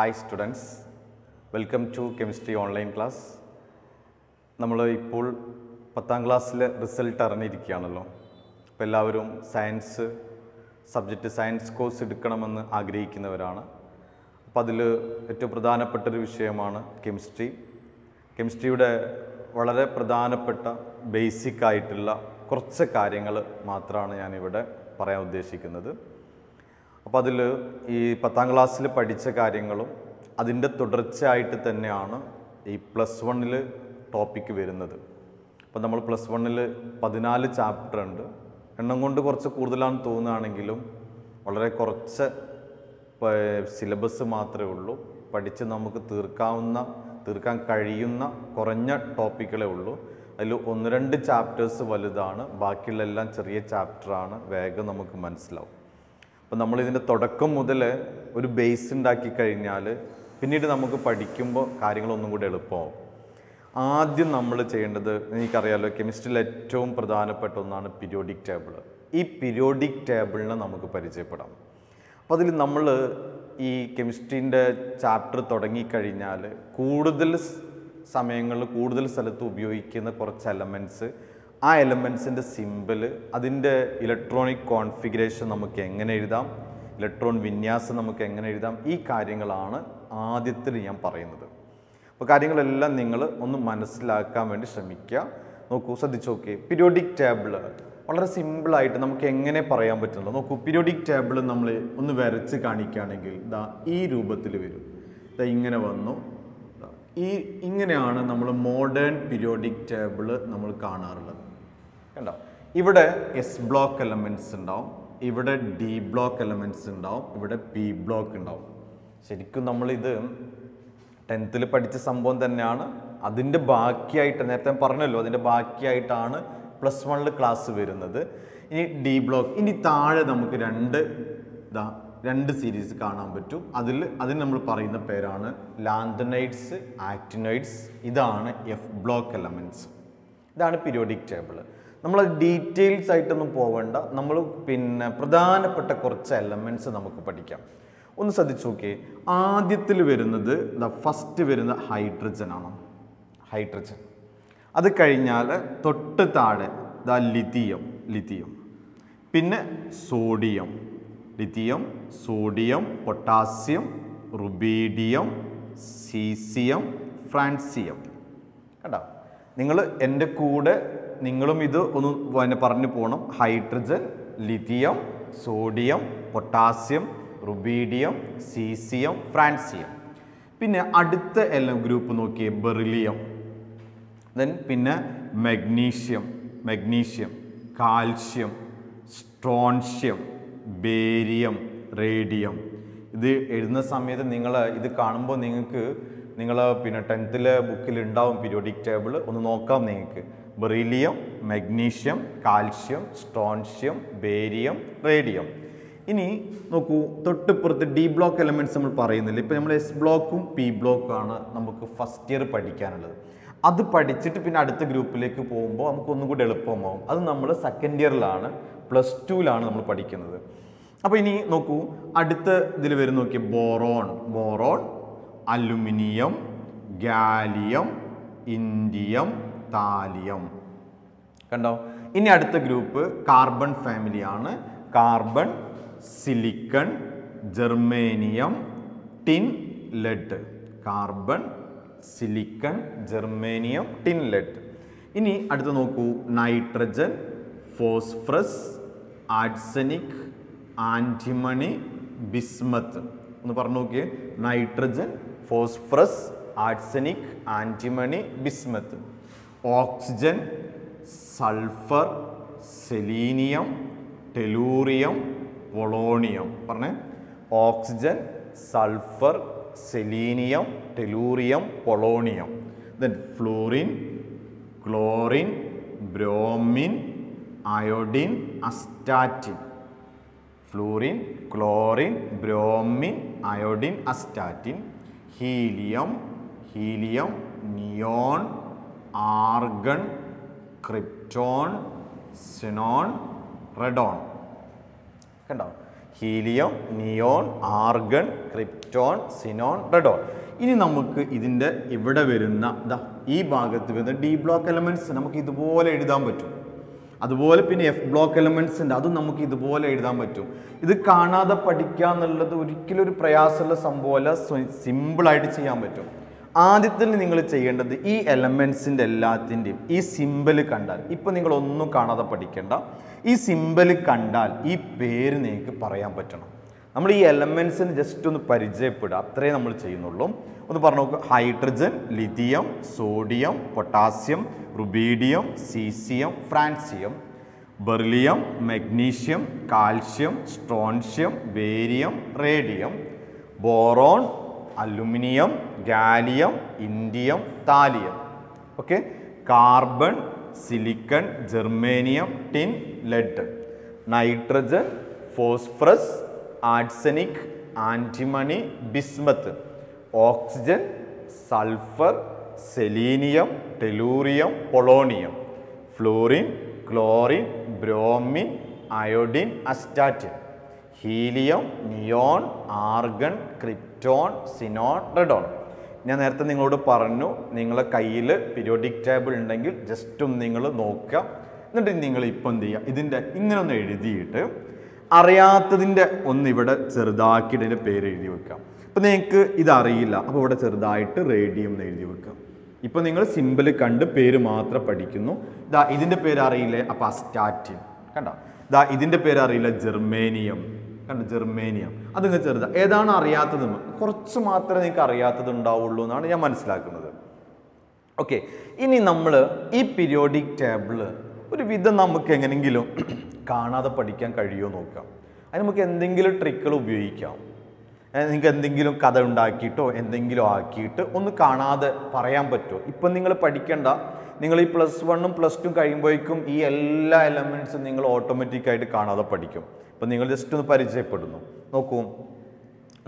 Hi students welcome to chemistry online class നമ്മൾ ഇപ്പോൾ പത്താം ക്ലാസ്സിലെ റിസൾട്ട് അറിഞ്ഞിരിക്കുകയാണല്ലോ. അപ്പോൾ എല്ലാവരും സയൻസ് സബ്ജക്റ്റ് സയൻസ് കോഴ്സ് എടുക്കണമെന്ന് ആഗ്രഹിക്കുന്നവരാണ്. അപ്പോൾ അതിൽ ഏറ്റവും പ്രധാനപ്പെട്ടൊരു വിഷയമാണ് കെമിസ്ട്രി കെമിസ്ട്രിയുടെ വളരെ പ്രധാനപ്പെട്ട ബേസിക് ആയിട്ടുള്ള കുറച്ച് കാര്യങ്ങൾ മാത്രമാണ് ഞാനിവിടെ പറയാൻ ഉദ്ദേശിക്കുന്നത്. അപ്പോൾ അതിൽ ഈ പത്താം ക്ലാസ്സിൽ പഠിച്ച കാര്യങ്ങളും അതിന്റെ തുടർച്ചയായിട്ട് തന്നെയാണ് ഈ പ്ലസ് വണ്ണിൽ ടോപ്പിക്ക് വരുന്നത്. അപ്പോൾ നമ്മൾ പ്ലസ് വണ്ണിൽ പതിനാല് ചാപ്റ്റർ ഉണ്ട്. എണ്ണം കൊണ്ട് കുറച്ച് കൂടുതലാണെന്ന് തോന്നുകയാണെങ്കിലും വളരെ കുറച്ച് സിലബസ് മാത്രമേ ഉള്ളൂ. പഠിച്ച് നമുക്ക് തീർക്കാവുന്ന തീർക്കാൻ കഴിയുന്ന കുറഞ്ഞ ടോപ്പിക്കുകളേ ഉള്ളൂ. അതിൽ ഒന്ന് രണ്ട് ചാപ്റ്റേഴ്സ് വലുതാണ്. ബാക്കിയുള്ള എല്ലാം ചെറിയ ചാപ്റ്ററാണ് വേഗം നമുക്ക് മനസ്സിലാവും. അപ്പോൾ നമ്മൾ ഇതിന്റെ തുടക്കം മുതൽ ഒരു ബേസ് ഉണ്ടാക്കി കഴിഞ്ഞാൽ പിന്നീട് നമുക്ക് പഠിക്കുമ്പോൾ കാര്യങ്ങളൊന്നും കൂടി എളുപ്പമാവും. ആദ്യം നമ്മൾ ചെയ്യേണ്ടത് എനിക്കറിയാലോ കെമിസ്ട്രിയിൽ ഏറ്റവും പ്രധാനപ്പെട്ട ഒന്നാണ് പീരിയോഡിക് ടേബിൾ ഈ പീരിയോഡിക് ടേബിളിനെ നമുക്ക് പരിചയപ്പെടാം. അപ്പോൾ അതിൽ നമ്മൾ ഈ കെമിസ്ട്രീന്റെ ചാപ്റ്റർ തുടങ്ങിക്കഴിഞ്ഞാൽ കൂടുതൽ സമയങ്ങളിൽ കൂടുതൽ സ്ഥലത്ത് ഉപയോഗിക്കുന്ന കുറച്ച് എലമെന്റ്സ് ആ എലമെൻസിന്റെ സിമ്പിൾ അതിന്റെ ഇലക്ട്രോണിക് കോൺഫിഗറേഷൻ നമുക്ക് എങ്ങനെ എഴുതാം? ഇലക്ട്രോൺ വിന്യാസം നമുക്ക് എങ്ങനെ എഴുതാം? ഈ കാര്യങ്ങളാണ് ആദ്യത്തിൽ ഞാൻ പറയുന്നത്. അപ്പോൾ കാര്യങ്ങളെല്ലാം നിങ്ങൾ ഒന്ന് മനസ്സിലാക്കാൻ വേണ്ടി ശ്രമിക്കുക. നോക്കൂ ശ്രദ്ധിച്ചു നോക്കി പീരിയോഡിക് ടേബിൾ വളരെ സിമ്പിളായിട്ട് നമുക്ക് എങ്ങനെ പറയാൻ പറ്റുന്നുള്ളൂ നോക്കൂ പിരിയോഡിക് ടേബിൾ നമ്മൾ ഒന്ന് വരച്ച് കാണിക്കുകയാണെങ്കിൽ ഇതാ ഈ രൂപത്തിൽ വരും. ഇതാ ഇങ്ങനെ വന്നു. ഈ ഇങ്ങനെയാണ് നമ്മൾ മോഡേൺ പിരിയോഡിക് ടേബിൾ നമ്മൾ കാണാറുള്ളത്. കണ്ടോ? ഇവിടെ എസ് ബ്ലോക്ക് എലമെന്റ്സ് ഉണ്ടാവും ഇവിടെ ഡി ബ്ലോക്ക് എലമെന്റ്സ് ഉണ്ടാവും ഇവിടെ പി ബ്ലോക്ക് ഉണ്ടാവും. ശരിക്കും നമ്മളിത് ടെൻത്തിൽ പഠിച്ച സംഭവം തന്നെയാണ്. അതിന്റെ ബാക്കിയായിട്ട് നേരത്തെ പറഞ്ഞല്ലോ അതിന്റെ ബാക്കിയായിട്ടാണ് പ്ലസ് വണ്ണിൽ ക്ലാസ് വരുന്നത്. ഇനി ഡി ബ്ലോക്ക് ഇനി താഴെ നമുക്ക് രണ്ട് ഇതാ രണ്ട് സീരീസ് കാണാൻ പറ്റും. അതിൽ അതിന് നമ്മൾ പറയുന്ന പേരാണ് ലാന്തനൈഡ്സ് ആക്ടിനൈഡ്സ് ഇതാണ് എഫ് ബ്ലോക്ക് എലമെന്റ്സ് ഇതാണ് പീരിയോഡിക് ടേബിൾ നമ്മൾ ഡീറ്റെയിൽസ് ആയിട്ടൊന്നും പോവേണ്ട. നമ്മൾ പിന്നെ പ്രധാനപ്പെട്ട കുറച്ച് എലമെന്റ്സ് നമുക്ക് പഠിക്കാം. ഒന്ന് ശ്രദ്ധിച്ചു നോക്കിയേ. ആദ്യത്തിൽ വരുന്നത് ദ ഫസ്റ്റ് വരുന്ന ഹൈഡ്രജൻ ആണ്. ഹൈഡ്രജൻ അത് കഴിഞ്ഞാൽ തൊട്ട് താഴെ ദ ലിഥിയം ലിഥിയം പിന്നെ sodium lithium sodium potassium rubidium caesium francium കേട്ടോ നിങ്ങൾ എന്റെ കൂടെ നിങ്ങളും ഇത് ഒന്ന് പിന്നെ പറഞ്ഞു പോകണം hydrogen lithium sodium potassium rubidium caesium francium. പിന്നെ അടുത്ത എല്ലാം ഗ്രൂപ്പ് നോക്കിയേ ബെറിലിയം. ദെൻ പിന്നെ magnesium magnesium calcium strontium barium radium. ഇത് എഴുതുന്ന സമയത്ത് നിങ്ങൾ ഇത് കാണുമ്പോൾ നിങ്ങൾക്ക് നിങ്ങൾ പിന്നെ ടെൻത്തിലെ ബുക്കിൽ ഉണ്ടാവും പീരിയോഡിക് ടേബിൾ ഒന്ന് നോക്കാം നിങ്ങൾക്ക്. Beryllium magnesium calcium strontium barium radium. ഇനി നോക്കൂ തൊട്ടിപ്പുറത്ത് ഡി ബ്ലോക്ക് എലമെന്റ്സ് നമ്മൾ പറയുന്നില്ല? ഇപ്പോൾ നമ്മൾ എസ് ബ്ലോക്കും പി ബ്ലോക്കും ആണ് നമുക്ക് ഫസ്റ്റ് ഇയർ പഠിക്കാനുള്ളത്. അത് പഠിച്ചിട്ട് പിന്നെ അടുത്ത ഗ്രൂപ്പിലേക്ക് പോകുമ്പോൾ നമുക്ക് ഒന്നും കൂടി എളുപ്പമാവും. അത് നമ്മൾ സെക്കൻഡ് ഇയറിലാണ് പ്ലസ് ടുവിലാണ് നമ്മൾ പഠിക്കുന്നത്. അപ്പോൾ ഇനി നോക്കൂ അടുത്ത ഇതിൽ വരും നോക്കിയ boron. Boron aluminium gallium indium thallium. കണ്ടോ? ഇനി അടുത്ത ഗ്രൂപ്പ് കാർബൺ ഫാമിലിയാണ്. Carbon silicon germanium tin lead. Carbon silicon germanium tin lead. ഇനി അടുത്ത് നോക്കൂ. Nitrogen phosphorus arsenic antimony bismuth. ഒന്ന് പറഞ്ഞു നോക്കിയേ. Nitrogen phosphorus arsenic antimony bismuth. Oxygen sulphur selenium tellurium polonium പറഞ്ഞേ. Oxygen sulphur selenium tellurium polonium then fluorine chlorine bromine iodine astatine fluorine chlorine bromine iodine astatine helium helium neon argon krypton xenon radon. കണ്ടോ? Helium neon argon krypton xenon radon. ഇനി നമുക്ക് ഇതിന്റെ ഇവിടെ വരുന്ന ദാ ഈ ഭാഗത്ത് വരുന്ന ഡി ബ്ലോക്ക് എലമെന്റ്സ് നമുക്ക് ഇതുപോലെ എഴുതാൻ പറ്റും. അതുപോലെ പിന്നെ എഫ് ബ്ലോക്ക് എലമെന്റ്സ് ഉണ്ട്. അതും നമുക്ക് ഇതുപോലെ എഴുതാൻ പറ്റും. ഇത് കാണാതെ പഠിക്കുക എന്നുള്ളത് ഒരിക്കലും ഒരു പ്രയാസമുള്ള സംഭവമല്ല. സിമ്പിളായിട്ട് ചെയ്യാൻ പറ്റും. ആദ്യത്തിൽ നിങ്ങൾ ചെയ്യേണ്ടത് ഈ എലമെൻസിന്റെ എല്ലാത്തിന്റെയും ഈ സിമ്പൽ കണ്ടാൽ ഇപ്പം നിങ്ങൾ ഒന്നും കാണാതെ പഠിക്കേണ്ട. ഈ സിമ്പൽ കണ്ടാൽ ഈ പേര് നിങ്ങൾക്ക് പറയാൻ പറ്റണം. നമ്മൾ ഈ എലമെൻസിന് ജസ്റ്റ് ഒന്ന് പരിചയപ്പെടുക. അത്രേ നമ്മൾ ചെയ്യുന്നുള്ളൂ. ഒന്ന് പറഞ്ഞു നോക്കുക hydrogen lithium sodium potassium rubidium caesium francium. Beryllium magnesium calcium strontium barium radium. Boron aluminium gallium indium thallium. Okay? Carbon silicon germanium tin lead. Nitrogen phosphorus arsenic antimony bismuth. Oxygen sulphur selenium tellurium polonium. Fluorine chlorine bromine iodine astatine. Helium neon argon krypton xenon radon ഞാൻ നേരത്തെ നിങ്ങളോട് പറഞ്ഞു നിങ്ങളെ കയ്യിൽ periodic table ഉണ്ടെങ്കിൽ just ഒന്ന് നിങ്ങൾ നോക്കുക. എന്നിട്ട് നിങ്ങൾ ഇപ്പം എന്ത് ചെയ്യുക? ഇതിന്റെ ഇങ്ങനെ ഒന്ന് എഴുതിയിട്ട് അറിയാത്തതിന്റെ ഒന്ന് ഇവിടെ ചെറുതാക്കിയിട്ട് ഇതിന്റെ പേര് എഴുതി വെക്കാം ഇപ്പം നിങ്ങൾക്ക് ഇതറിയില്ല. അപ്പോൾ ഇവിടെ ചെറുതായിട്ട് റേഡിയം എന്ന് എഴുതി വെക്കാം ഇപ്പം നിങ്ങൾ സിമ്പിൾ കണ്ട് പേര് മാത്രം പഠിക്കുന്നു. ഇതാ ഇതിന്റെ പേര് അറിയില്ലേ? അപ്പോൾ അസ്റ്റാറ്റിൻ കണ്ടോ? ഇതാ ഇതിന്റെ പേര് അറിയില്ല? ജെർമേനിയം. കണ്ടോ ജെർമേനിയ അതിങ്ങ് ചെറുത. ഏതാണ് അറിയാത്തത് കുറച്ച് മാത്രമേ നിങ്ങൾക്ക് അറിയാത്തതുണ്ടാവുള്ളൂ എന്നാണ് ഞാൻ മനസ്സിലാക്കുന്നത്. ഓക്കെ ഇനി നമ്മൾ ഈ പീരിയോഡിക് ടേബിൾ ഒരു വിധം നമുക്ക് എങ്ങനെങ്കിലും കാണാതെ പഠിക്കാൻ കഴിയുമോ നോക്കാം. അതിന് നമുക്ക് എന്തെങ്കിലും ട്രിക്കുകൾ ഉപയോഗിക്കാം. നിങ്ങൾക്ക് എന്തെങ്കിലും കഥ ഉണ്ടാക്കിയിട്ടോ എന്തെങ്കിലും ആക്കിയിട്ട് ഒന്ന് കാണാതെ പറയാൻ പറ്റുമോ? ഇപ്പം നിങ്ങൾ പഠിക്കേണ്ട. നിങ്ങൾ ഈ പ്ലസ് വണ്ണും പ്ലസ് ടു കഴിയുമ്പോഴേക്കും ഈ എല്ലാ എലമെന്റ്സും നിങ്ങൾ ഓട്ടോമാറ്റിക്കായിട്ട് കാണാതെ പഠിക്കും. അപ്പം നിങ്ങൾ ജസ്റ്റ് ഒന്ന് പരിചയപ്പെടുന്നു. നോക്കൂ.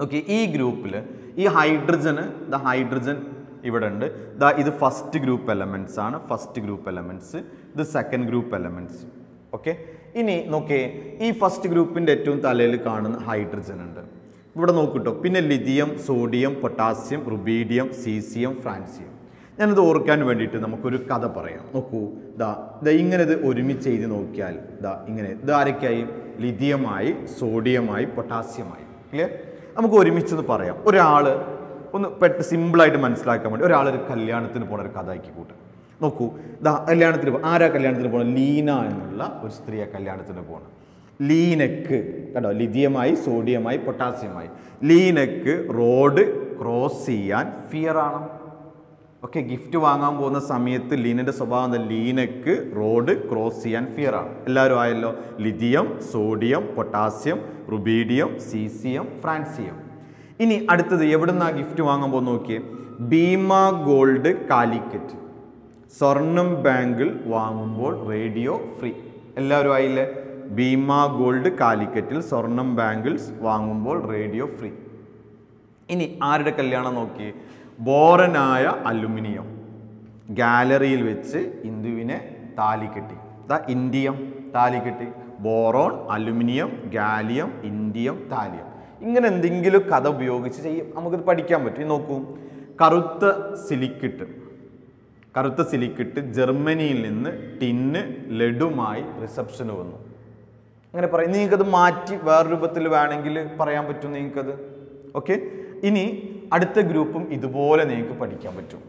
ഓക്കെ ഈ ഗ്രൂപ്പിൽ ഈ ഹൈഡ്രജന് ദ ഹൈഡ്രജൻ ഇവിടെ ഉണ്ട് ദ ഇത് ഫസ്റ്റ് ഗ്രൂപ്പ് എലമെന്റ്സ് ആണ്. ഫസ്റ്റ് ഗ്രൂപ്പ് എലമെന്റ്സ് ഇത് സെക്കൻഡ് ഗ്രൂപ്പ് എലമെന്റ്സ് ഓക്കെ ഇനി നോക്കേ ഈ ഫസ്റ്റ് ഗ്രൂപ്പിന്റെ ഏറ്റവും തലയിൽ കാണുന്ന ഹൈഡ്രജൻ ഉണ്ട്. ഇവിടെ നോക്കിട്ടോ പിന്നെ lithium sodium potassium rubidium caesium francium. ഞാനിത് ഓർക്കാൻ വേണ്ടിയിട്ട് നമുക്കൊരു കഥ പറയാം. നോക്കൂ ദാ ദ ഇങ്ങനെ ഇത് ഒരുമിച്ച് എഴുതി നോക്കിയാൽ ദാ ഇങ്ങനെ ഇത് ആരൊക്കെയായി? ലിഥിയമായി സോഡിയമായി പൊട്ടാസ്യമായി. ക്ലിയർ നമുക്ക് ഒരുമിച്ചൊന്ന് പറയാം. ഒരാൾ ഒന്ന് പെട്ട് സിമ്പിളായിട്ട് മനസ്സിലാക്കാൻ വേണ്ടി ഒരാൾ ഒരു കല്യാണത്തിന് പോണ ഒരു കഥ ആക്കി കൂട്ടും നോക്കൂ ദാ കല്യാണത്തിന് ആരാ കല്യാണത്തിന് പോകണം ലീന എന്നുള്ള ഒരു സ്ത്രീയെ കല്യാണത്തിന് പോകണം ലീനക്ക് കേട്ടോ ലിഥിയമായി സോഡിയമായി പൊട്ടാസ്യമായി. ലീനക്ക് റോഡ് ക്രോസ് ചെയ്യാൻ ഫിയർ ആണ്? ഓക്കെ ഗിഫ്റ്റ് വാങ്ങാൻ പോകുന്ന സമയത്ത് ലീനന്റെ സ്വഭാവം എന്താ? ലീനക്ക് റോഡ് ക്രോസ് ചെയ്യാൻ ഫിയർ ആണ്. എല്ലാവരും ആയല്ലോ? Lithium sodium potassium rubidium caesium francium. ഇനി അടുത്തത് എവിടുന്നാ ഗിഫ്റ്റ് വാങ്ങാൻ പോകുന്ന നോക്കിയേ. ഭീമ ഗോൾഡ് കാലിക്കറ്റ്. സ്വർണം ബാങ്കിൽ വാങ്ങുമ്പോൾ റേഡിയോ ഫ്രീ. എല്ലാവരും ആയില്ലേ? ഭീമ ഗോൾഡ് കാലിക്കറ്റിൽ സ്വർണം ബാങ്കിൾസ് വാങ്ങുമ്പോൾ റേഡിയോ ഫ്രീ. ഇനി ആരുടെ കല്യാണം നോക്കി ബോറനായ അലുമിനിയം. ഗാലറിയിൽ വെച്ച് ഇന്ദുവിനെ താലി കെട്ടി. ദാ ഇന്ത്യം താലി കെട്ടി. Boron aluminium gallium indium thallium. ഇങ്ങനെ എന്തെങ്കിലും കഥ ഉപയോഗിച്ച് ചെയ്യും. നമുക്കിത് പഠിക്കാൻ പറ്റും. നോക്കൂ. കറുത്ത സിലിക്കിട്ട്. കറുത്ത സിലിക്കിട്ട് ജർമ്മനിയിൽ നിന്ന് ടിന്ന് ലഡുമായി റിസപ്ഷന് വന്നു. അങ്ങനെ പറയും. നിങ്ങൾക്കത് മാറ്റി വേറെ രൂപത്തിൽ വേണമെങ്കിൽ പറയാൻ പറ്റും. നിങ്ങൾക്കത്. ഓക്കെ? ഇനി അടുത്ത ഗ്രൂപ്പും ഇതുപോലെ നിങ്ങൾക്ക് പഠിക്കാൻ പറ്റും.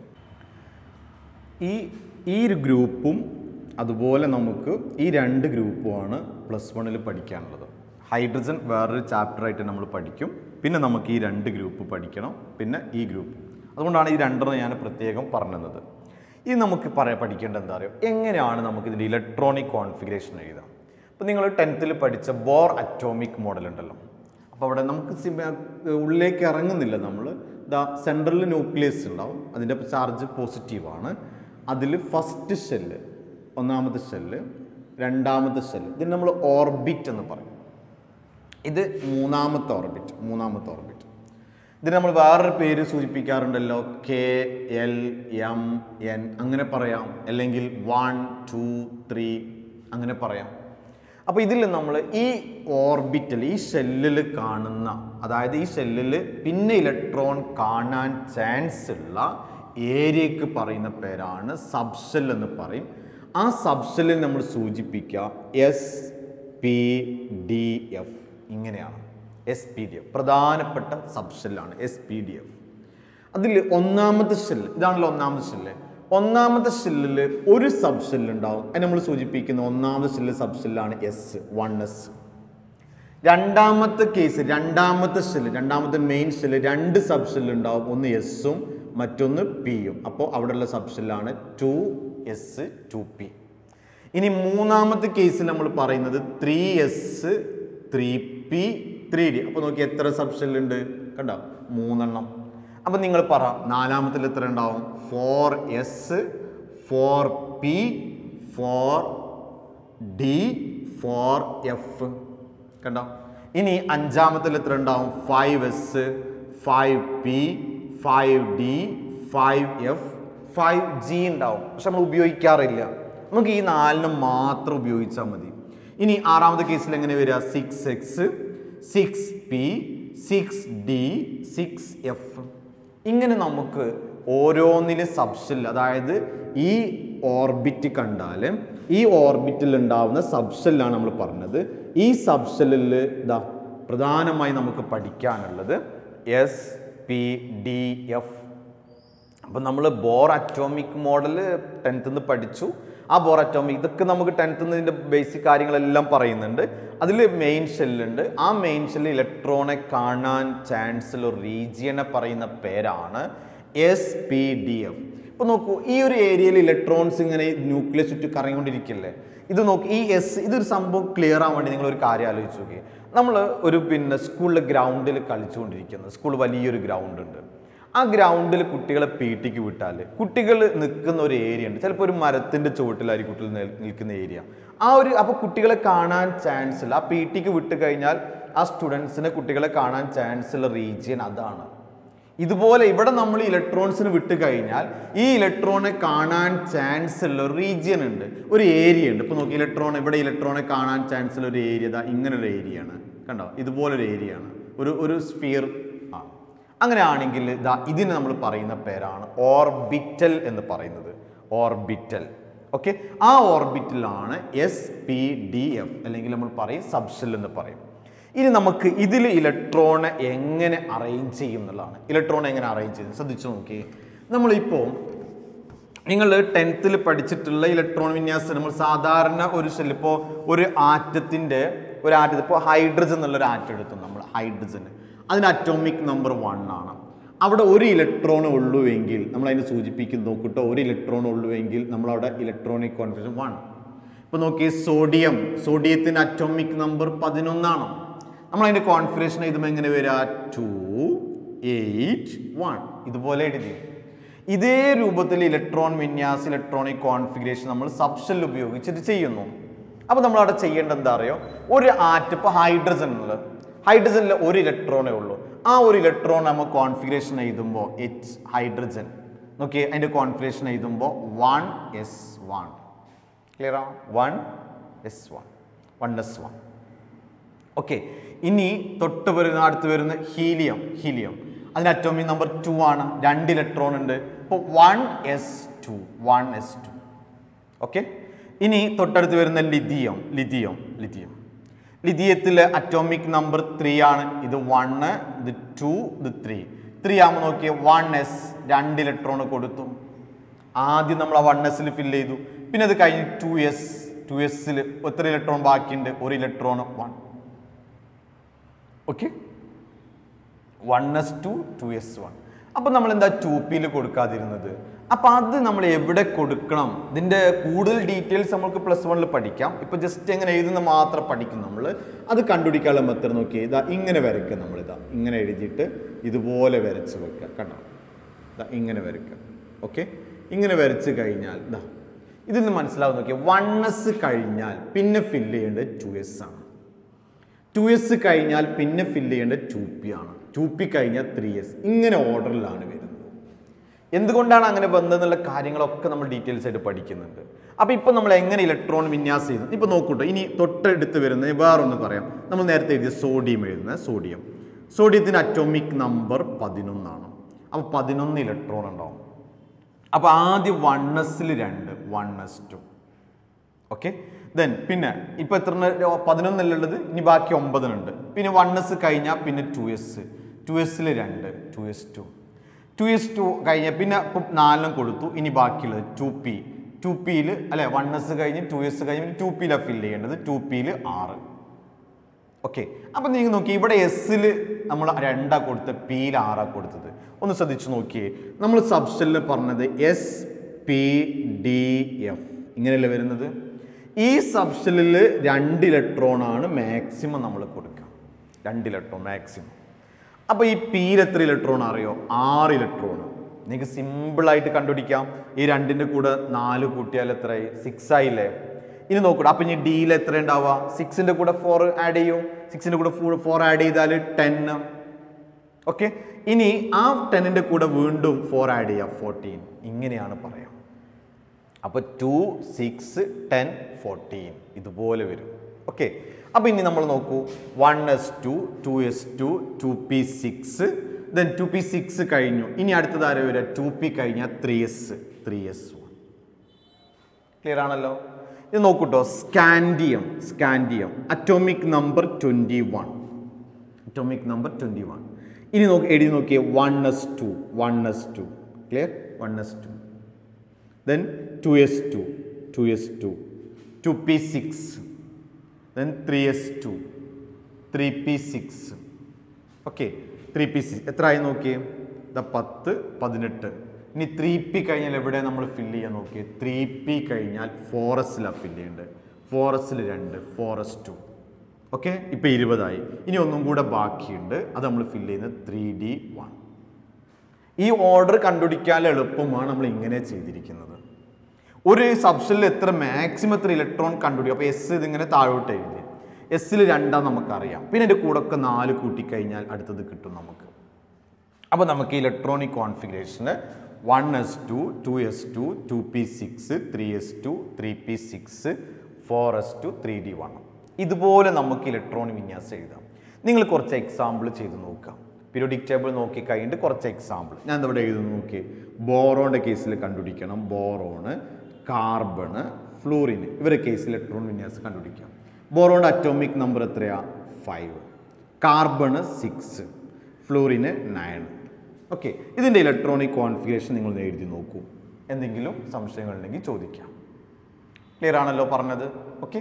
ഈ ഈ ഒരു ഗ്രൂപ്പും അതുപോലെ നമുക്ക് ഈ രണ്ട് ഗ്രൂപ്പുമാണ് പ്ലസ് വണ്ണിൽ പഠിക്കാനുള്ളത്. ഹൈഡ്രജൻ വേറൊരു ചാപ്റ്ററായിട്ട് നമ്മൾ പഠിക്കും. പിന്നെ നമുക്ക് ഈ രണ്ട് ഗ്രൂപ്പ് പഠിക്കണം. പിന്നെ ഈ ഗ്രൂപ്പ്. അതുകൊണ്ടാണ് ഈ രണ്ടെണ്ണം ഞാൻ പ്രത്യേകം പറഞ്ഞത്. ഇത് നമുക്ക് പറയാൻ പഠിക്കേണ്ടത് എന്താ പറയുക എങ്ങനെയാണ് നമുക്ക് ഇതിന്റെ ഇലക്ട്രോണിക് കോൺഫിഗറേഷൻ എഴുതാം? അപ്പോൾ നിങ്ങൾ ടെൻത്തിൽ പഠിച്ച ബോർ അറ്റോമിക് മോഡൽ ഉണ്ടല്ലോ. അപ്പോൾ അവിടെ നമുക്ക് സിമ- ഉള്ളിലേക്ക് ഇറങ്ങുന്നില്ല നമ്മൾ. ദാ സെൻട്രൽ ന്യൂക്ലിയസ് ഉണ്ടാവും. അതിന്റെ ചാർജ് പോസിറ്റീവാണ് അതിൽ ഫസ്റ്റ് ഷെല്ല് ഒന്നാമത്തെ ഷെല്ല് രണ്ടാമത്തെ ഷെല്ല് ഇതിന് നമ്മൾ ഓർബിറ്റ് എന്ന് പറയും. ഇത് മൂന്നാമത്തെ ഓർബിറ്റ് മൂന്നാമത്തെ ഓർബിറ്റ് ഇതിന് നമ്മൾ വേറൊരു പേര് സൂചിപ്പിക്കാറുണ്ടല്ലോ. കെ എൽ എം എൻ അങ്ങനെ പറയാം. അല്ലെങ്കിൽ വൺ ടു ത്രീ അങ്ങനെ പറയാം. അപ്പോൾ ഇതിൽ നമ്മൾ ഈ ഓർബിറ്റൽ ഈ സെല്ലിൽ കാണുന്ന അതായത് ഈ സെല്ലിൽ പിന്നെ ഇലക്ട്രോൺ കാണാൻ ചാൻസ് ഉള്ള ഏരിയക്ക് പറയുന്ന പേരാണ് സബ്സെൽ എന്ന് പറയും. ആ സബ്സെല്ലിൽ നമ്മൾ സൂചിപ്പിക്കുക എസ് പി ഡി എഫ് ഇങ്ങനെയാണ്. എസ് പി ഡി എഫ് പ്രധാനപ്പെട്ട സബ്സെല്ലാണ് എസ് പി ഡി എഫ് അതിൽ ഒന്നാമത്തെ സെല്ല് ഇതാണല്ലോ ഒന്നാമത്തെ ഷെല്ല് ഒന്നാമത്തെ സെല്ലിൽ ഒരു സബ് സെല്ലുണ്ടാവും ഉണ്ടാവും. അത് നമ്മൾ സൂചിപ്പിക്കുന്ന ഒന്നാമത്തെ സെല്ല് സബ് സെല്ലാണ് എസ് വൺ എസ് രണ്ടാമത്തെ കേസ് രണ്ടാമത്തെ സെല്ല് രണ്ടാമത്തെ മെയിൻ സെല്ല് രണ്ട് സബ് സെല്ലുണ്ടാവും ഒന്ന് എസും മറ്റൊന്ന് പിയും അപ്പോൾ അവിടെയുള്ള സബ് സെല്ലാണ് ടു എസ് ടു പി ഇനി മൂന്നാമത്തെ കേസിൽ നമ്മൾ പറയുന്നത് three S three P three D അപ്പോൾ നോക്കി എത്ര സബ് സെല്ലുണ്ട് കണ്ടോ? മൂന്നെണ്ണം. അപ്പം നിങ്ങൾ പറ. നാലാമത്തിൽ എത്ര ഉണ്ടാവും? Four S four P four D four F കണ്ടോ? ഇനി അഞ്ചാമത്തിൽ എത്ര ഉണ്ടാവും? Five S five P five D five F five G ഉണ്ടാവും. പക്ഷെ നമ്മൾ ഉപയോഗിക്കാറില്ല. നമുക്ക് ഈ നാലിനും മാത്രം ഉപയോഗിച്ചാൽ മതി. ഇനി ആറാമത്തെ കേസിൽ എങ്ങനെ വരിക? Six x six p six d six f ഇങ്ങനെ നമുക്ക് ഓരോന്നിന് സബ്ഷെൽ അതായത് ഈ ഓർബിറ്റ് കണ്ടാൽ ഈ ഓർബിറ്റിൽ ഉണ്ടാവുന്ന സബ്ഷെല്ലാണ് നമ്മൾ പറഞ്ഞത്. ഈ സബ്ഷെല്ലിൽ ഇതാ പ്രധാനമായി നമുക്ക് പഠിക്കാനുള്ളത് എസ് പി ഡി എഫ് അപ്പം നമ്മൾ ബോർ അറ്റോമിക് മോഡൽ ടെൻത്ത് നിന്ന് പഠിച്ചു. ആ ബോർ ഇതൊക്കെ നമുക്ക് ടെൻത്ത് നിന്ന് ഇതിന്റെ ബേസിക് കാര്യങ്ങളെല്ലാം പറയുന്നുണ്ട്. അതിൽ മെയിൻ ഷെല്ലുണ്ട് ആ മെയിൻ ഷെല്ലിൽ ഇലക്ട്രോണെ കാണാൻ ചാൻസ് ഉള്ള റീജിയനെ പറയുന്ന പേരാണ് എസ് പി ഡി എഫ് ഇപ്പോൾ നോക്കൂ ഈ ഒരു ഏരിയയിൽ ഇലക്ട്രോൺസ് ഇങ്ങനെ ന്യൂക്ലിയസ് ചുറ്റി കറങ്ങിക്കൊണ്ടിരിക്കില്ലേ? ഇത് നോക്കി ഈ എസ് ഇതൊരു സംഭവം ക്ലിയർ ആവാൻ വേണ്ടി നിങ്ങൾ ഒരു കാര്യം ആലോചിച്ച് നോക്കി നമ്മൾ ഒരു പിന്നെ സ്കൂളിലെ ഗ്രൗണ്ടിൽ കളിച്ചുകൊണ്ടിരിക്കുന്നത് സ്കൂൾ വലിയൊരു ഗ്രൗണ്ട് ഉണ്ട്. ആ ഗ്രൗണ്ടിൽ കുട്ടികളെ പി ടിക്ക് വിട്ടാൽ കുട്ടികൾ നിൽക്കുന്ന ഒരു ഏരിയ ഉണ്ട്. ചിലപ്പോൾ ഒരു മരത്തിന്റെ ചുവട്ടിലായിരിക്കും കുട്ടികൾ നിൽക്കുന്ന ഏരിയ ആ ഒരു അപ്പോൾ കുട്ടികളെ കാണാൻ ചാൻസ് ഇല്ല. ആ പി ടിക്ക് വിട്ട് കഴിഞ്ഞാൽ ആ സ്റ്റുഡൻസിനെ കുട്ടികളെ കാണാൻ ചാൻസ് ഉള്ള റീജിയൻ അതാണ്. ഇതുപോലെ ഇവിടെ നമ്മൾ ഇലക്ട്രോൺസിന് വിട്ട് കഴിഞ്ഞാൽ ഈ ഇലക്ട്രോണെ കാണാൻ ചാൻസ് ഉള്ള ഒരു റീജിയൻ ഉണ്ട്. ഒരു ഏരിയ ഉണ്ട്. ഇപ്പോൾ നോക്കി ഇലക്ട്രോൺ ഇവിടെ ഇലക്ട്രോണെ കാണാൻ ചാൻസ് ഉള്ള ഒരു ഏരിയ ഇതാ ഇങ്ങനെ ഏരിയ ആണ്. കണ്ടോ? ഇതുപോലൊരു ഏരിയ ആണ്. ഒരു ഒരു സ്ഫിയർ അങ്ങനെയാണെങ്കിൽ ഇതാ ഇതിന് നമ്മൾ പറയുന്ന പേരാണ് ഓർബിറ്റൽ എന്ന് പറയുന്നത്. ഓർബിറ്റൽ. ഓക്കെ? ആ ഓർബിറ്റലാണ് എസ് പി ഡി എഫ് അല്ലെങ്കിൽ നമ്മൾ പറയും സബ്ഷെൽ എന്ന് പറയും. ഇനി നമുക്ക് ഇതിൽ ഇലക്ട്രോണെ എങ്ങനെ അറേഞ്ച് ചെയ്യും എന്നുള്ളതാണ്. ഇലക്ട്രോൺ എങ്ങനെ അറേഞ്ച് ചെയ്യും ശ്രദ്ധിച്ചു നോക്കി നമ്മളിപ്പോൾ നിങ്ങൾ ടെൻത്തിൽ പഠിച്ചിട്ടുള്ള ഇലക്ട്രോൺ വിന്യാസം നമ്മൾ സാധാരണ ഒരു ഇപ്പോൾ ഒരു ആറ്റത്തിന്റെ ഒരു ആറ്റം ഇപ്പോൾ ഹൈഡ്രജൻ എന്നുള്ളൊരു ആറ്റം എടുത്തു. നമ്മൾ ഹൈഡ്രജൻ അതിന് അറ്റോമിക് നമ്പർ വൺ ആണ്. അവിടെ ഒരു ഇലക്ട്രോൺ ഉള്ളുവെങ്കിൽ നമ്മൾ അതിനെ സൂചിപ്പിക്കും നോക്കിട്ടോ. ഒരു ഇലക്ട്രോൺ ഉള്ളുവെങ്കിൽ നമ്മളവിടെ ഇലക്ട്രോണിക് കോൺഫിഗറേഷൻ വൺ ഇപ്പോൾ നോക്കി സോഡിയം സോഡിയത്തിന്റെ അറ്റോമിക് നമ്പർ പതിനൊന്നാണ്. നമ്മൾ കോൺഫിഗറേഷൻ എഴുതുമ്പോൾ എങ്ങനെ വരിക ടു എയ്റ്റ് വൺ ഇതുപോലെ എഴുതി. ഇതേ രൂപത്തിൽ ഇലക്ട്രോൺ വിന്യാസ് ഇലക്ട്രോണിക് കോൺഫിഗറേഷൻ നമ്മൾ സബ്ഷെൽ ഉപയോഗിച്ചിട്ട് ചെയ്യുന്നു. അപ്പോൾ നമ്മളവിടെ ചെയ്യേണ്ടത് എന്താ അറിയോ? ഒരു ആറ്റ് ഇപ്പോൾ ഹൈഡ്രജൻ ഉള്ളത് ഹൈഡ്രജനിൽ ഒരു ഇലക്ട്രോണേ ഉള്ളൂ. ആ ഒരു ഇലക്ട്രോൺ നമ്മൾ കോൺഫിഗറേഷൻ എഴുതുമ്പോൾ എച്ച് ഹൈഡ്രജൻ നോക്കിയേ അതിന്റെ കോൺഫിഗറേഷൻ എഴുതുമ്പോൾ വൺ എസ് വൺ ക്ലിയർ ആ one s one one s one okay ഇനി തൊട്ട് വരുന്ന അടുത്ത് വരുന്ന ഹീലിയം ഹീലിയം അതിന് അറ്റോമിക് നമ്പർ ടു ആണ്. രണ്ട് ഇലക്ട്രോൺ ഉണ്ട്. അപ്പോൾ one s two one s two okay ഇനി തൊട്ടടുത്ത് വരുന്ന ലിഥിയം ലിഥിയം ലിഥിയം ലിഥിയത്തിൽ അറ്റോമിക് നമ്പർ ത്രീ ആണ്. ഇത് വണ്ണ് ഇത് ടു ഇത് ത്രീ ത്രീ ആകുമ്പോൾ നോക്കിയ വൺ എസ് രണ്ട് ഇലക്ട്രോൺ കൊടുത്തു. ആദ്യം നമ്മൾ ആ വൺ എസ്സിൽ ഫില്ല് ചെയ്തു. പിന്നെ അത് കഴിഞ്ഞ് ടു എസ് ടു എസ്സിൽ എത്ര ഇലക്ട്രോൺ ബാക്കിയുണ്ട്? ഒരു electron one okay one s two two s one അപ്പം നമ്മൾ എന്താ ടു പിയിൽ കൊടുക്കാതിരുന്നത്? അപ്പം അത് നമ്മൾ എവിടെ കൊടുക്കണം? ഇതിന്റെ കൂടുതൽ ഡീറ്റെയിൽസ് നമുക്ക് പ്ലസ് വണ്ണിൽ പഠിക്കാം. ഇപ്പം ജസ്റ്റ് എങ്ങനെ എഴുതുന്ന മാത്രം പഠിക്കും നമ്മൾ അത് കണ്ടുപിടിക്കാനുള്ള മെത്തേഡ് നോക്കി ഇതാ ഇങ്ങനെ വരയ്ക്കുക നമ്മളിതാ. ഇങ്ങനെ എഴുതിയിട്ട് ഇതുപോലെ വരച്ച് വെക്കുക. കണ്ടോ? ഇതാ ഇങ്ങനെ വരയ്ക്കുക. ഓക്കെ ഇങ്ങനെ വരച്ച് കഴിഞ്ഞാൽ ഇതാ. ഇതിന്ന് മനസ്സിലാവും നോക്കിയാൽ വൺ എസ് കഴിഞ്ഞാൽ പിന്നെ ഫില്ല് ചെയ്യേണ്ടത് ടു എസ് ആണ്. ടു എസ് കഴിഞ്ഞാൽ പിന്നെ ഫില്ല് ചെയ്യേണ്ടത് ടു പി ആണ്. ടു പി കഴിഞ്ഞാൽ ത്രീ എസ് ഇങ്ങനെ ഓർഡറിലാണ് വരുന്നത്. എന്തുകൊണ്ടാണ് അങ്ങനെ വന്നതെന്നുള്ള കാര്യങ്ങളൊക്കെ നമ്മൾ ഡീറ്റെയിൽസ് ആയിട്ട് പഠിക്കുന്നുണ്ട്. അപ്പോൾ ഇപ്പം നമ്മൾ എങ്ങനെ ഇലക്ട്രോൺ വിന്യാസം ചെയ്യുന്നത് ഇപ്പോൾ നോക്കൂട്ടോ. ഇനി തൊട്ടടുത്ത് വരുന്നത് വേറൊന്ന് പറയാം. നമ്മൾ നേരത്തെ എഴുതിയ സോഡിയം എഴുതുന്നത് സോഡിയം സോഡിയത്തിന് അറ്റോമിക് നമ്പർ പതിനൊന്നാണ്. അപ്പോൾ പതിനൊന്ന് ഇലക്ട്രോൺ ഉണ്ടാവും. അപ്പോൾ ആദ്യം വൺ എസിൽ രണ്ട് one s two okay then പിന്നെ ഇപ്പോൾ എത്ര പതിനൊന്നല്ലുള്ളത് ഇനി ബാക്കി ഒമ്പതിനുണ്ട്. പിന്നെ വൺ എസ് കഴിഞ്ഞാൽ പിന്നെ ടു എസ് ടു എസിൽ രണ്ട് two s two two s two കഴിഞ്ഞ് പിന്നെ ഇപ്പം നാലിനും കൊടുത്തു. ഇനി ബാക്കിയുള്ളത് ടു പി ടു പിയിൽ അല്ലെ വൺ എസ് കഴിഞ്ഞ് ടു എസ് കഴിഞ്ഞ് ടു പിയിലാണ് ഫില്ല് ചെയ്യേണ്ടത് ടു പിയിൽ ആറ്. ഓക്കെ അപ്പം നിങ്ങൾ നോക്കി. ഇവിടെ എസ്സിൽ നമ്മൾ രണ്ടാണ് കൊടുത്ത് പിയിൽ ആറാണ് കൊടുത്തത്. ഒന്ന് ശ്രദ്ധിച്ചു നോക്കിയേ. നമ്മൾ സബ്സ്റ്റലിൽ പറഞ്ഞത് എസ് പി ഡി എഫ് ഇങ്ങനെയല്ലേ വരുന്നത്? ഈ സബ്സ്റ്റലിൽ രണ്ട് ഇലക്ട്രോണാണ് മാക്സിമം നമ്മൾ കൊടുക്കുക. രണ്ട് ഇലക്ട്രോൺ മാക്സിമം അപ്പോൾ ഈ പിയിൽ എത്ര ഇലക്ട്രോൺ അറിയോ? ആറ് ഇലക്ട്രോൺ നിങ്ങൾക്ക് സിമ്പിളായിട്ട് കണ്ടുപിടിക്കാം. ഈ രണ്ടിന്റെ കൂടെ നാല് കൂട്ടിയാൽ എത്രയായി? സിക്സ് ആയില്ലേ? ഇനി നോക്കൂ. അപ്പം ഇനി ഡിയിൽ എത്ര ഉണ്ടാവുക? സിക്സിന്റെ കൂടെ ഫോർ ആഡ് ചെയ്യും. സിക്സിന്റെ കൂടെ ഫോർ ആഡ് ചെയ്താൽ ടെൻ ഓക്കെ ഇനി ആ ടെന്നിന്റെ കൂടെ വീണ്ടും ഫോർ ആഡ് ചെയ്യാം. ഫോർട്ടീൻ ഇങ്ങനെയാണ് പറയാം. അപ്പോൾ ടു സിക്സ് ടെൻ ഫോർട്ടീൻ ഇതുപോലെ വരും. ഓക്കെ അപ്പോൾ ഇനി നമ്മൾ നോക്കൂ. One s two two s two two p six then two p six കഴിഞ്ഞു. ഇനി അടുത്തത് ആരെ വരിക? ടു പി കഴിഞ്ഞാൽ three s three s one clear ആണല്ലോ? ഇത് നോക്കൂട്ടോ. Scandium scandium atomic number twenty one atomic number twenty one ഇനി നോക്കി എഴുതി നോക്കിയേ. One s two one s two clear one s two then 2s2 2s2 2p6 then 3s2 3p6 okay three p six എത്ര ആയി നോക്കിയേ? The പത്ത് പതിനെട്ട്. ഇനി ത്രീ പി കഴിഞ്ഞാൽ എവിടെ നമ്മൾ ഫില്ല് ചെയ്യാൻ നോക്കിയേ? ത്രീ പി കഴിഞ്ഞാൽ ഫോറസ്റ്റിലാണ് ഫില്ല് ചെയ്യേണ്ടത്. ഫോറസ്റ്റിൽ രണ്ട് ഫോറസ്റ്റ് ടു ഓക്കെ ഇപ്പം ഇരുപതായി. ഇനി ഒന്നും കൂടെ ബാക്കിയുണ്ട്. അത് നമ്മൾ ഫില്ല് ചെയ്യുന്നത് ത്രീ ഡി വൺ ഈ ഓർഡർ കണ്ടുപിടിക്കാൻ എളുപ്പമാണ് നമ്മൾ ഇങ്ങനെ ചെയ്തിരിക്കുന്നത്. ഒരു സബ്ഷനിൽ എത്ര മാക്സിമം എത്ര ഇലക്ട്രോൺ കണ്ടുപിടിക്കും അപ്പോൾ എസ് ഇതിങ്ങനെ താഴോട്ട് എഴുതി. എസ്സിൽ രണ്ടാം നമുക്കറിയാം. പിന്നെ എന്റെ കൂടെ ഒക്കെ നാല് കൂട്ടിക്കഴിഞ്ഞാൽ അടുത്തത് കിട്ടും നമുക്ക്. അപ്പോൾ നമുക്ക് electronic കോൺഫിഗറേഷന് one s two two s two two p six three s two three p six four s two three d one ഇതുപോലെ നമുക്ക് ഇലക്ട്രോണിക് വിന്യാസം എഴുതാം. നിങ്ങൾ കുറച്ച് എക്സാമ്പിൾ ചെയ്ത് നോക്കാം. പീരിയോഡിക് ടേബിൾ നോക്കി കഴിഞ്ഞിട്ട് കുറച്ച് എക്സാമ്പിൾ ഞാൻ ഇവിടെ എഴുതുന്നു നോക്കി. ബോറോണിന്റെ കേസിൽ കണ്ടുപിടിക്കണം. Boron carbon fluorine. ഇവരുടെ കേസിൽ ഇലക്ട്രോൺ വിന്യാസം കണ്ടുപിടിക്കാം. ബോറോണ്ട് അറ്റോമിക് നമ്പർ എത്രയാണ് five carbon six fluorine nine okay ഇതിന്റെ ഇലക്ട്രോണിക് കോൺഫിഗറേഷൻ നിങ്ങൾ എഴുതി നോക്കൂ. എന്തെങ്കിലും സംശയങ്ങളുണ്ടെങ്കിൽ ചോദിക്കാം. ക്ലിയർ ആണല്ലോ പറഞ്ഞത്? ഓക്കെ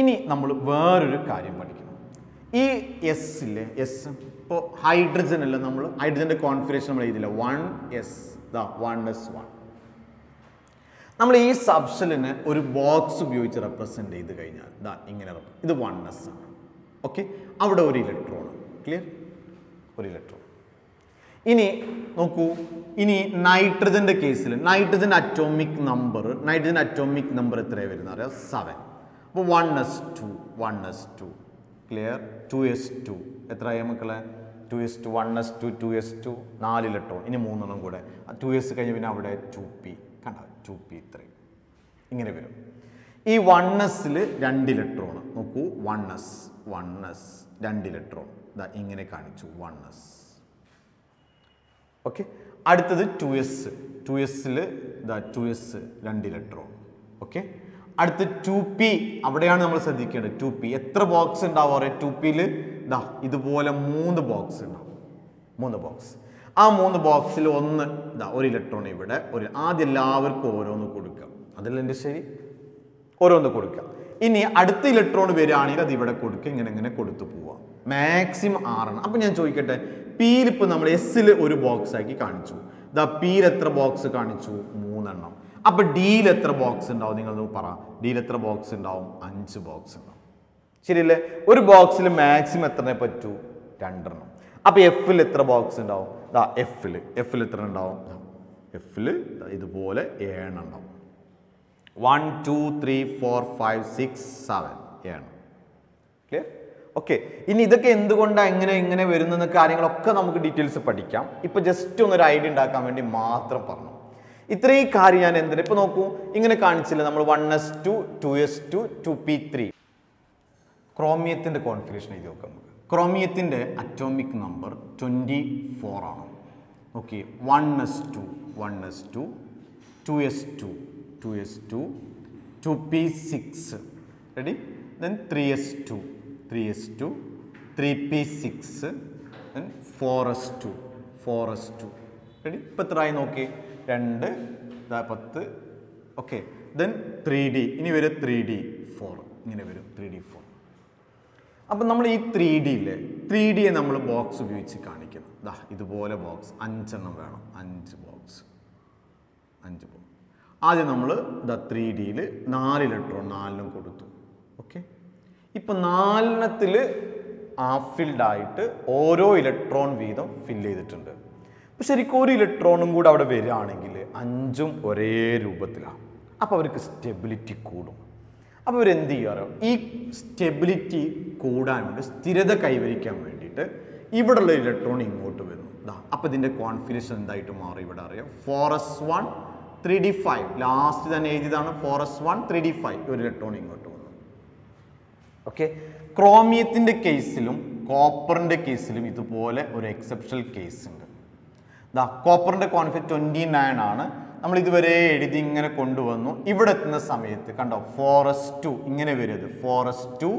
ഇനി നമ്മൾ വേറൊരു കാര്യം പഠിക്കണം ഈ എസ് ഇല്ലേ എസ് ഇപ്പോൾ ഹൈഡ്രജൻ അല്ല നമ്മൾ? ഹൈഡ്രജന്റെ കോൺഫിഗറേഷൻ നമ്മൾ എഴുതില്ല one s the one s one നമ്മൾ ഈ സബ്ഷലിന് ഒരു ബോക്സ് ഉപയോഗിച്ച് റെപ്രസെന്റ് ചെയ്ത് കഴിഞ്ഞാൽ ദാ ഇങ്ങനെ ഇത് വൺ എസ് ആണ്. ഓക്കെ അവിടെ ഒരു ഇലക്ട്രോൺ ക്ലിയർ ഒരു ഇലക്ട്രോൺ ഇനി നോക്കൂ. ഇനി നൈട്രജന്റെ കേസിൽ nitrogen atomic number nitrogen atomic number എത്രയാണ് വരുന്നത് അറിയാം? സെവൻ അപ്പോൾ one s two one s two clear two s two എത്രയായി മക്കളെ? Two s two one s two two s two നാല് ഇലക്ട്രോൺ ഇനി മൂന്നെണ്ണം കൂടെ. ടു എസ് കഴിഞ്ഞ് പിന്നെ അവിടെ ടു പി കണ്ട? ടു പി ത്രീ ഇങ്ങനെ വരും. ഈ വൺ എസിൽ രണ്ട് ഇലക്ട്രോൺ നോക്കൂ വൺ എസ് രണ്ട് ഇലക്ട്രോൺ ഇതാ ഇങ്ങനെ കാണിച്ചു വൺ എസ് ഓക്കെ അടുത്തത് ടു എസ് ടു എസ്സിൽ ഇതാ ടു എസ് രണ്ട് ഇലക്ട്രോൺ ഓക്കെ അടുത്ത് ടു പി അവിടെയാണ് നമ്മൾ ശ്രദ്ധിക്കേണ്ടത് ടു പി എത്ര ബോക്സ് ഉണ്ടാവും അറിയാം? ടു പിയിൽ ഇതാ ഇതുപോലെ മൂന്ന് ബോക്സ് ഉണ്ടാവും. മൂന്ന് ബോക്സ് ആ മൂന്ന് ബോക്സിൽ ഒന്ന് ഇതാ ഒരു ഇലക്ട്രോൺ ഇവിടെ ഒരു ആദ്യം എല്ലാവർക്കും ഓരോന്ന് കൊടുക്കുക അതല്ല എന്റെ ശരി? ഓരോന്ന് കൊടുക്കാം. ഇനി അടുത്ത ഇലക്ട്രോൺ വരികയാണെങ്കിൽ അത് ഇവിടെ കൊടുക്കുക ഇങ്ങനെ ഇങ്ങനെ കൊടുത്തു പോവാം. മാക്സിമം ആറെണ്ണം. അപ്പം ഞാൻ ചോദിക്കട്ടെ പിയിൽ നമ്മൾ എസ്സിൽ ഒരു ബോക്സ് ആക്കി കാണിച്ചു. ദാ പിയിൽ എത്ര ബോക്സ് കാണിച്ചു? മൂന്നെണ്ണം. അപ്പം ഡിയിൽ എത്ര ബോക്സ് ഉണ്ടാവും? നിങ്ങൾ പറ. ഡിയിൽ എത്ര ബോക്സ് ഉണ്ടാവും? അഞ്ച് ബോക്സ് ഉണ്ടാവും. ശരിയല്ലേ? ഒരു ബോക്സിൽ മാക്സിമം എത്രനെ പറ്റൂ? രണ്ടെണ്ണം. അപ്പോൾ എഫിൽ എത്ര ബോക്സ് ഉണ്ടാവും? ദാ എഫിൽ എഫിൽ എത്ര ഉണ്ടാവും? എഫിൽ ഇതുപോലെ ഏഴെണ്ണം ഉണ്ടാവും. One two three four five six seven ഏഴെണ്ണം. ക്ലിയർ ഓക്കെ ഇനി ഇതൊക്കെ എന്തുകൊണ്ടാണ് എങ്ങനെ എങ്ങനെ വരുന്ന കാര്യങ്ങളൊക്കെ നമുക്ക് ഡീറ്റെയിൽസ് പഠിക്കാം. ഇപ്പൊ ജസ്റ്റ് ഒന്നൊരു ഐഡിയ ഉണ്ടാക്കാൻ വേണ്ടി മാത്രം പറഞ്ഞു. ഇത്രയും കാര്യം ഞാൻ എന്തിനാ? ഇപ്പൊ നോക്കൂ. ഇങ്ങനെ കാണിച്ചില്ല നമ്മൾ one s two two s two two p three ക്രോമിയത്തിന്റെ configuration എഴുതി നോക്കാം നമുക്ക്. ക്രോമിയത്തിന്റെ അറ്റോമിക് നമ്പർ ട്വന്റി ഫോർ ആണ്. Okay one s two one s two two s two two s two two p six ready then three s two three s two three p six then four s two four s two ready ഇപ്പം എത്രയായി നോക്കി? രണ്ട് പത്ത്. Okay then three D ഇനി വരും three D four ഇങ്ങനെ വരും three D four അപ്പം നമ്മൾ ഈ ത്രീ ഡി ഇല്ലേ ത്രീ ഡിയെ നമ്മൾ ബോക്സ് ഉപയോഗിച്ച് കാണിക്കുന്നു. ദാ ഇതുപോലെ ബോക്സ് അഞ്ചെണ്ണം വേണം. അഞ്ച് ബോക്സ് അഞ്ച് ബോക്സ് ആദ്യം നമ്മൾ ദ ത്രീ ഡിയിൽ നാല് ഇലക്ട്രോൺ നാലിനും കൊടുത്തു. ഓക്കെ? ഇപ്പം നാലെണ്ണത്തിൽ ആ ഫിൽഡായിട്ട് ഓരോ ഇലക്ട്രോൺ വീതം ഫിൽ ചെയ്തിട്ടുണ്ട്. അപ്പോൾ ശരിക്കും ഒരു ഇലക്ട്രോണും കൂടെ അവിടെ വരികയാണെങ്കിൽ അഞ്ചും ഒരേ രൂപത്തിലാണ് അപ്പോൾ അവർക്ക് സ്റ്റെബിലിറ്റി കൂടും. അപ്പോൾ ഇവരെന്ത് ചെയ്യാറോ ഈ സ്റ്റെബിലിറ്റി കൂടാൻ വേണ്ടി സ്ഥിരത കൈവരിക്കാൻ വേണ്ടിയിട്ട് ഇവിടെയുള്ള ഇലക്ട്രോൺ ഇങ്ങോട്ട് വരുന്നു. ഇതാ അപ്പോൾ ഇതിന്റെ കോൺഫിഗറേഷൻ എന്തായിട്ട് മാറി ഇവിടെ അറിയാം? Four s one three d five last തന്നെ എഴുതിയതാണ് four s one three d five ഒരു ഇലക്ട്രോൺ ഇങ്ങോട്ട് വന്നു. ഓക്കെ ക്രോമിയത്തിന്റെ കേസിലും കോപ്പറിന്റെ കേസിലും ഇതുപോലെ ഒരു എക്സെപ്ഷണൽ കേസ് ഉണ്ട്. ദാ കോപ്പറിന്റെ കോൺഫിഗ് ട്വന്റി നയൻ ആണ്. നമ്മൾ ഇതുവരെ എഴുതി ഇങ്ങനെ കൊണ്ടുവന്നു. ഇവിടെ എത്തുന്ന സമയത്ത് കണ്ടോ ഫോറസ്റ്റ് ടു ഇങ്ങനെ വരും ഇത് four s two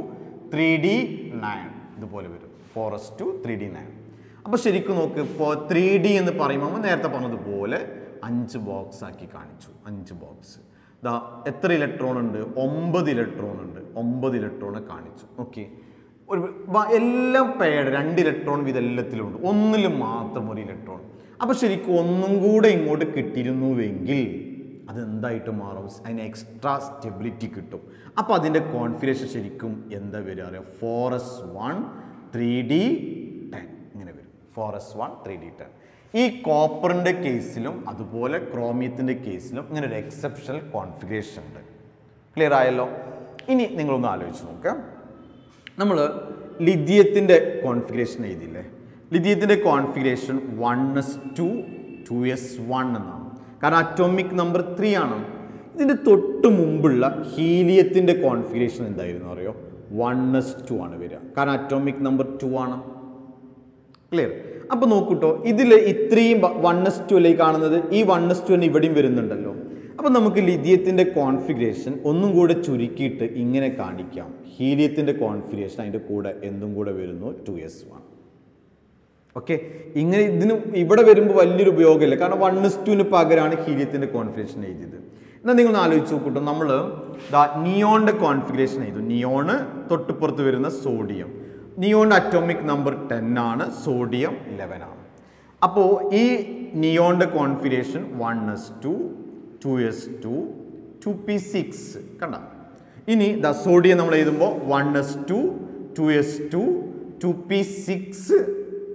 three d nine ഇതുപോലെ വരും. Four s two three d nine അപ്പോൾ ശരിക്കും നോക്ക് ഫോ ത്രീ ഡി എന്ന് പറയുമ്പോൾ നേരത്തെ പറഞ്ഞതുപോലെ അഞ്ച് ബോക്സ് ആക്കി കാണിച്ചു. അഞ്ച് ബോക്സ് ദാ എത്ര ഇലക്ട്രോൺ ഉണ്ട്? ഒമ്പത് ഇലക്ട്രോൺ ഉണ്ട്. ഒമ്പത് ഇലക്ട്രോൺ കാണിച്ചു. ഓക്കെ ഒരു എല്ലാം പേഡ് രണ്ട് ഇലക്ട്രോൺ വീതം എല്ലാത്തിലും ഉണ്ട്. ഒന്നിലും മാത്രം ഒരു ഇലക്ട്രോൺ അപ്പോൾ ശരിക്കും ഒന്നും കൂടെ ഇങ്ങോട്ട് കിട്ടിയിരുന്നുവെങ്കിൽ അതെന്തായിട്ട് മാറും? അതിന് എക്സ്ട്രാ സ്റ്റെബിലിറ്റി കിട്ടും. അപ്പോൾ അതിന്റെ കോൺഫിഗറേഷൻ ശരിക്കും എന്താ വരിക? അറിയാം? Four s one three d ten ഇങ്ങനെ വരും. Four s one three d ten ഈ കോപ്പറിന്റെ കേസിലും അതുപോലെ ക്രോമിയത്തിന്റെ കേസിലും ഇങ്ങനെ ഒരു എക്സെപ്ഷണൽ കോൺഫിഗറേഷൻ ഉണ്ട്. ക്ലിയർ ആയല്ലോ? ഇനി നിങ്ങളൊന്ന് ആലോചിച്ച് നോക്കാം. നമ്മൾ ലിഥിയത്തിന്റെ കോൺഫിഗറേഷൻ എഴുതിയില്ലേ? ലിഥിയത്തിന്റെ configuration one s two two s one എന്നാണ്. കാരണം അറ്റോമിക് നമ്പർ ത്രീ ആണ്. ഇതിന്റെ തൊട്ട് മുമ്പുള്ള ഹീലിയത്തിന്റെ കോൺഫിഗറേഷൻ എന്തായിരുന്നു അറിയോ? വൺ എസ് ടു ആണ് വരിക. കാരണം അറ്റോമിക് നമ്പർ ടു ആണ്. ക്ലിയർ അപ്പോൾ നോക്കൂട്ടോ ഇതിൽ ഇത്രയും വൺ എസ് ടു അല്ലേ കാണുന്നത്? ഈ വൺ എസ് ടു തന്നെ ഇവിടെയും വരുന്നുണ്ടല്ലോ. അപ്പോൾ നമുക്ക് ലിഥിയത്തിന്റെ കോൺഫിഗറേഷൻ ഒന്നും കൂടെ ചുരുക്കിയിട്ട് ഇങ്ങനെ കാണിക്കാം. ഹീലിയത്തിന്റെ കോൺഫിഗറേഷൻ അതിന്റെ കൂടെ എന്തും കൂടെ വരുന്നു ടു എസ് വൺ ഓക്കെ ഇങ്ങനെ ഇതിന് ഇവിടെ വരുമ്പോൾ വലിയൊരു ഉപയോഗമില്ല. കാരണം വൺ എസ് ടുവിന് പകരമാണ് ഹീലിയത്തിന്റെ കോൺഫിഗറേഷൻ എഴുതിയത്. എന്നാൽ നിങ്ങൾ ആലോചിച്ച് നോക്കൂട്ടോ നമ്മൾ ദാ നിയോണിന്റെ കോൺഫിഗറേഷൻ എഴുതു. നിയോണ് തൊട്ടുപുറത്ത് വരുന്ന സോഡിയം നിയോണിന്റെ അറ്റോമിക് നമ്പർ ടെൻ ആണ് സോഡിയം ഇലവൻ ആണ്. അപ്പോൾ ഈ നിയോണിന്റെ configuration one s two two s two two p six കണ്ട? ഇനി ദ സോഡിയം നമ്മൾ എഴുതുമ്പോൾ one s two two s two two p six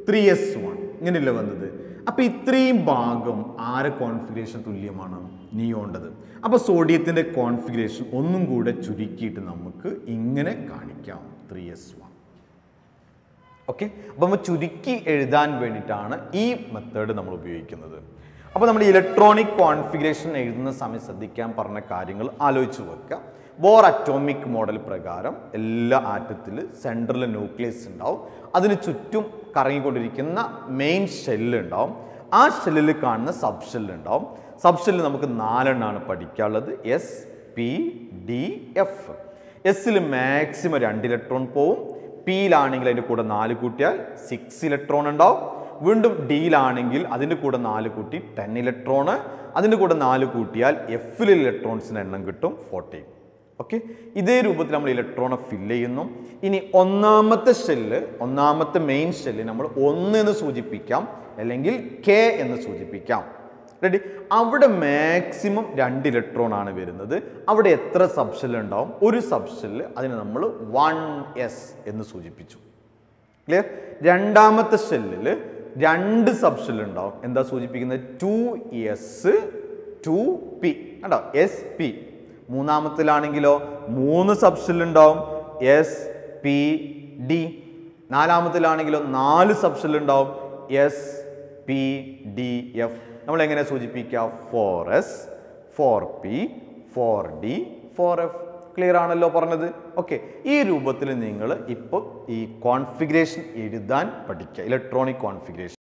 three s one. ഇങ്ങനെയല്ലേ വന്നത്? അപ്പോൾ ഇത്രയും ഭാഗം ആരെ കോൺഫിഗറേഷൻ തുല്യമാണ് നിയോണ്ടത്? അപ്പോൾ സോഡിയത്തിന്റെ കോൺഫിഗറേഷൻ ഒന്നും കൂടെ ചുരുക്കിയിട്ട് നമുക്ക് ഇങ്ങനെ കാണിക്കാം ത്രീ എസ് വൺ. ഓക്കെ? അപ്പോൾ നമ്മൾ ചുരുക്കി എഴുതാൻ വേണ്ടിയിട്ടാണ് ഈ മെത്തേഡ് നമ്മൾ ഉപയോഗിക്കുന്നത്. അപ്പോൾ നമ്മൾ ഇലക്ട്രോണിക് കോൺഫിഗറേഷൻ എഴുതുന്ന സമയം ശ്രദ്ധിക്കാൻ പറഞ്ഞ കാര്യങ്ങൾ ആലോചിച്ച് വെക്കുക ബോർ അറ്റോമിക് മോഡൽ പ്രകാരം എല്ലാ ആറ്റത്തിൽ സെൻട്രൽ ന്യൂക്ലിയസ് ഉണ്ടാവും. അതിന് ചുറ്റും കറങ്ങിക്കൊണ്ടിരിക്കുന്ന മെയിൻ ഷെല്ലുണ്ടാവും ആ ഷെല്ലിൽ കാണുന്ന സബ് ഷെല്ലുണ്ടാവും സബ് ഷെല്ലിൽ നമുക്ക് നാലെണ്ണമാണ് പഠിക്കാനുള്ളത്. എസ് പി ഡി എഫ് എസ്സിൽ മാക്സിമം രണ്ട് ഇലക്ട്രോൺ പോവും. പിയിലാണെങ്കിൽ അതിന്റെ കൂടെ നാല് കൂട്ടിയാൽ സിക്സ് ഇലക്ട്രോൺ ഉണ്ടാവും. വീണ്ടും ഡിയിലാണെങ്കിൽ അതിന്റെ കൂടെ നാല് കൂട്ടി ടെൻ ഇലക്ട്രോണ് അതിന്റെ കൂടെ നാല് കൂട്ടിയാൽ എഫിൽ ഇലക്ട്രോൺസിന്റെ എണ്ണം കിട്ടും ഫോർട്ടീൻ ഓക്കെ? ഇതേ രൂപത്തിൽ നമ്മൾ ഇലക്ട്രോണെ ഫില്ല് ചെയ്യുന്നു. ഇനി ഒന്നാമത്തെ ഷെല്ല് ഒന്നാമത്തെ മെയിൻ ഷെല്ല് നമ്മൾ ഒന്ന് എന്ന് സൂചിപ്പിക്കാം അല്ലെങ്കിൽ കെ എന്ന് സൂചിപ്പിക്കാം. റെഡി അവിടെ മാക്സിമം രണ്ട് ഇലക്ട്രോൺ ആണ് വരുന്നത്. അവിടെ എത്ര സബ് ഉണ്ടാവും? ഒരു സബ് ഷെല്ല് അതിന് നമ്മൾ വൺ എസ് എന്ന് സൂചിപ്പിച്ചു. ക്ലിയർ രണ്ടാമത്തെ ഷെല്ലിൽ രണ്ട് സബ് ഉണ്ടാവും. എന്താ സൂചിപ്പിക്കുന്നത്? ടു എസ് ടു പി കണ്ടോ? എസ് പി മൂന്നാമത്തിലാണെങ്കിലോ മൂന്ന് സബ് ഉണ്ടാവും. എസ് പി ഡി നാലാമത്തിലാണെങ്കിലോ നാല് സബ് ഉണ്ടാവും. എസ് പി ഡി എഫ് നമ്മൾ എങ്ങനെ സൂചിപ്പിക്കുക four s four p four d four f clear ആണല്ലോ പറഞ്ഞത്? ഓക്കെ ഈ രൂപത്തിൽ നിങ്ങൾ ഇപ്പോൾ ഈ കോൺഫിഗറേഷൻ എഴുതാൻ പഠിക്കുക. Electronic configuration